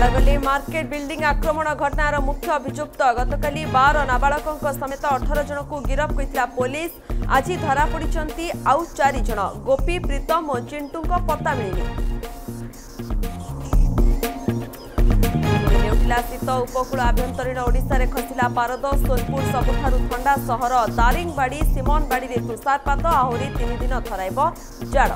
ବଡ଼ଗଲି market building ଆକ୍ରମଣ ଘଟଣାର ମୁଖ୍ୟ ଅଭିଯୁକ୍ତ। ଗତକାଲି ବାର ନାବାଳକଙ୍କ ସମେତ ଅଠର ଜଣଙ୍କୁ ଗିରଫ କରିଥିଲା ପୋଲିସ। ଆଜି ଧରାପଡ଼ିଛନ୍ତି ଆଉ ଚାରି ଜଣ। ଗୋପୀ ପ୍ରୀତମ ଓ ଚିଣ୍ଟୁଙ୍କ ପତ୍ତା ମିଳିନି ଶୀତ ଉପକୂଳ ଆଭ୍ୟନ୍ତରୀଣ ଓଡ଼ିଶାରେ ଖସିଲା ପାରଦ। ସୋନପୁର ସବୁଠାରୁ ଥଣ୍ଡା ସହର ଦାରିଙ୍ଗବାଡ଼ି ସିମନବାଡ଼ିରେ ତୁଷାରପାତ। ଆହୁରି ତିନି ଦିନ ଥରାଇବ ଜାଡ଼